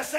Essa